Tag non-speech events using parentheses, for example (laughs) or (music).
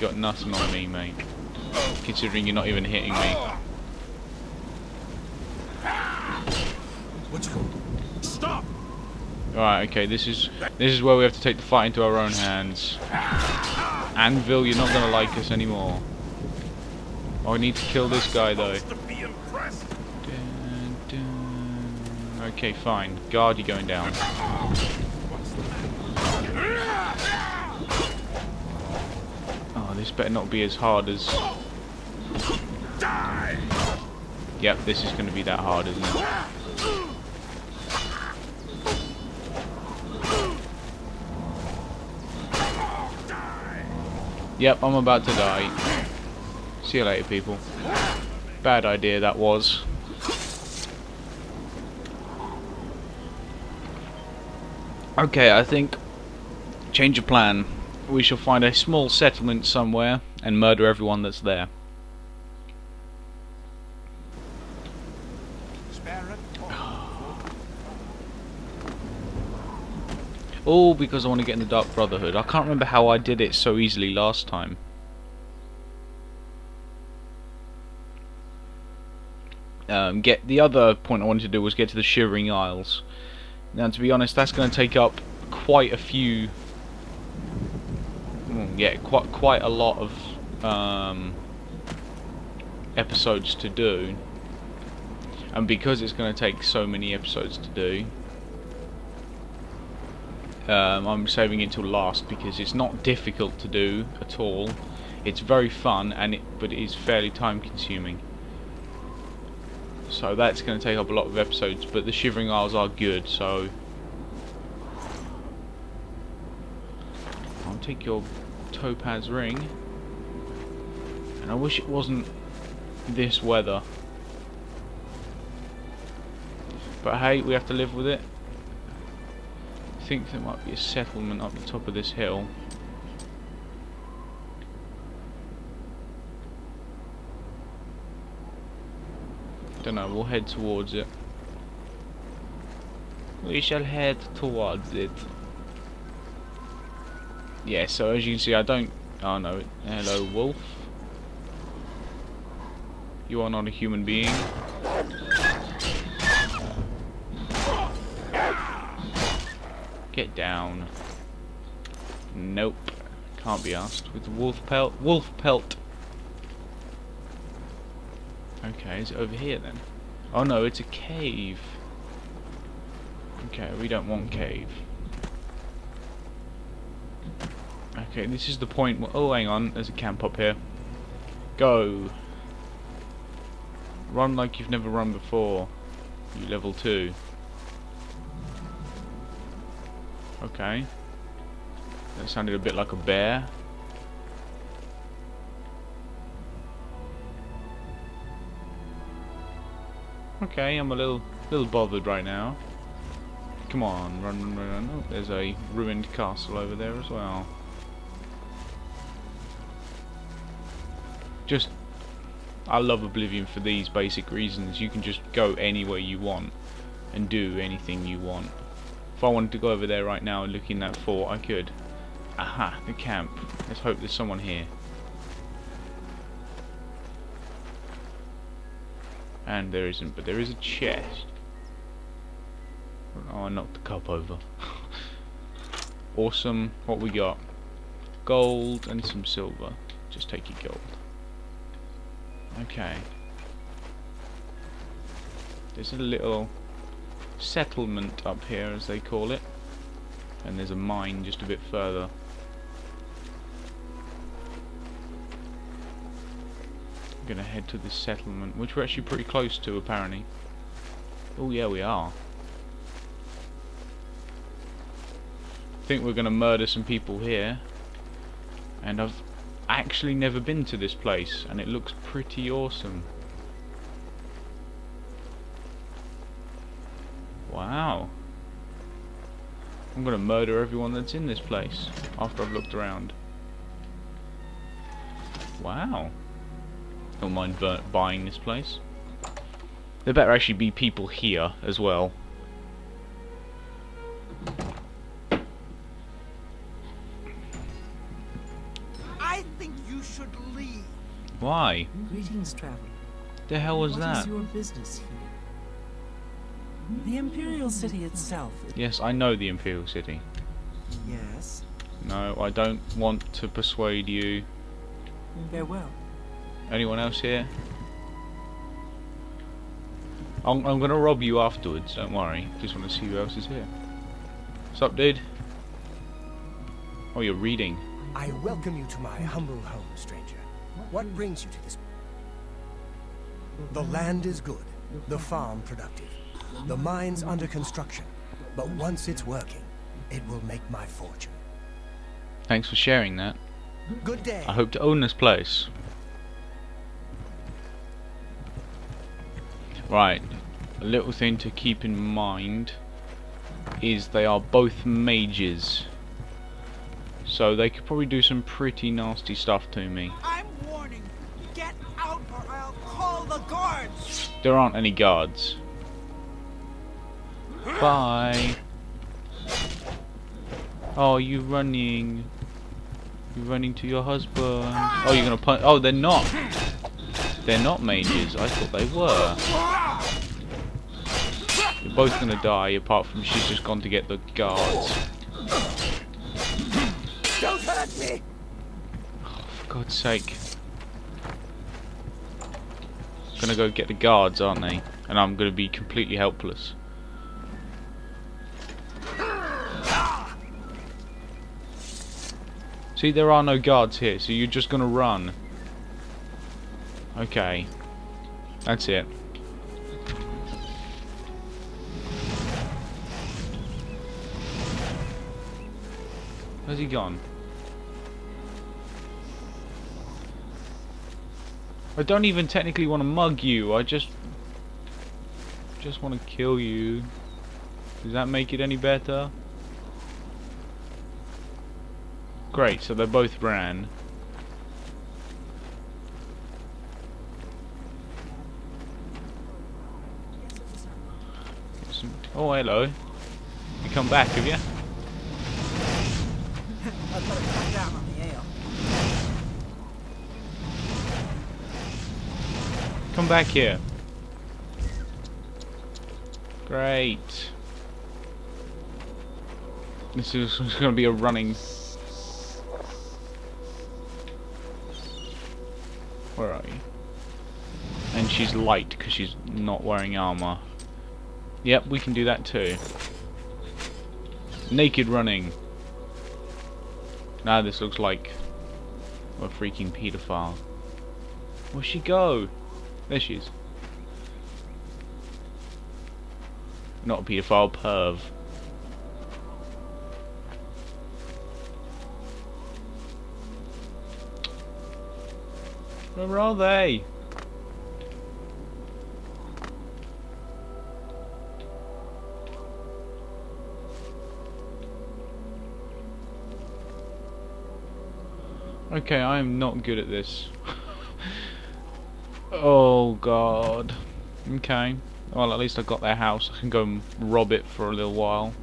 got nothing on me, mate. Considering you're not even hitting me. What's going Stop! Alright, okay, this is this is where we have to take the fight into our own hands. Anvil, you're not gonna like us anymore. Oh, I need to kill this guy though. Dun, dun. Okay, fine. Guard, you're going down. Oh, this better not be as hard as... Yep, this is going to be that hard, isn't it? Yep, I'm about to die. See you later, people. Bad idea that was. Okay, I think change of plan. We shall find a small settlement somewhere and murder everyone that's there. All because I want to get in the Dark Brotherhood. I can't remember how I did it so easily last time. Um, get the other point I wanted to do was get to the Shivering Isles. Now, to be honest, that's going to take up quite a few. Mm, yeah, quite quite a lot of um, episodes to do, and because it's going to take so many episodes to do, um, I'm saving it till last because it's not difficult to do at all. It's very fun, and it, but it is fairly time consuming. So that's going to take up a lot of episodes, but the Shivering Isles are good, so... I'll take your topaz ring. And I wish it wasn't this weather. But hey, we have to live with it. I think there might be a settlement up the top of this hill. Don't know, we'll head towards it. We shall head towards it. Yeah, so as you can see, I don't... Oh no, hello wolf. You are not a human being. Get down. Nope. Can't be asked. With the wolf pelt. Wolf pelt. Okay, is it over here then? Oh no, it's a cave. Okay, we don't want cave. Okay, this is the point oh hang on, there's a camp up here. Go! Run like you've never run before. You level 2. Okay. That sounded a bit like a bear. Okay, I'm a little little bothered right now. Come on, run, run, run. Oh, there's a ruined castle over there as well. Just, I love Oblivion for these basic reasons. You can just go anywhere you want and do anything you want. If I wanted to go over there right now and look in that fort, I could. Aha, the camp. Let's hope there's someone here. And there isn't, but there is a chest. Oh, I knocked the cup over. (laughs) awesome. What we got? Gold and some silver. Just take your gold. Okay. There's a little settlement up here, as they call it. And there's a mine just a bit further. I'm gonna head to this settlement, which we're actually pretty close to apparently. Oh yeah, we are. I think we're gonna murder some people here. And I've actually never been to this place, and it looks pretty awesome. Wow. I'm gonna murder everyone that's in this place after I've looked around. Wow. Don't mind buying this place. There better actually be people here as well. Why? Greetings, traveler. The hell was What that? is your business here? The Imperial City itself. Yes, I know the Imperial City. Yes. No, I don't want to persuade you. Farewell. Anyone else here? I'm, I'm gonna rob you afterwards, don't worry. Just want to see who else is here. What's up, dude? Oh, you're reading. I welcome you to my humble home, stranger. What brings you to this? The land is good, the farm productive, the mines under construction. But once it's working, it will make my fortune. Thanks for sharing that. Good day. I hope to own this place. Right, a little thing to keep in mind is they are both mages. So they could probably do some pretty nasty stuff to me. I'm warning. Get out or I'll call the guards. There aren't any guards. Bye. Oh, you running? You're running to your husband? Oh, you're gonna punch? Oh, they're not. They're not mages. I thought they were. You're both gonna die, apart from she's just gone to get the guards. Don't hurt me! Oh, For God's sake. Gonna go get the guards, aren't they? And I'm gonna be completely helpless. See, there are no guards here, so you're just gonna run. Okay. That's it. Where's he gone? I don't even technically want to mug you. I just just want to kill you. Does that make it any better? Great, so they both ran. Oh, hello. You come back, have you? Come back here. Great. This is going to be a running. Where are you? And she's light because she's not wearing armor. Yep, we can do that too. Naked running. Now this looks like a freaking pedophile. Where'd she go? There she is. Not a paedophile, perv. Where are they? Okay, I am not good at this. (laughs) oh god. Okay. Well, at least I got their house. I can go and rob it for a little while.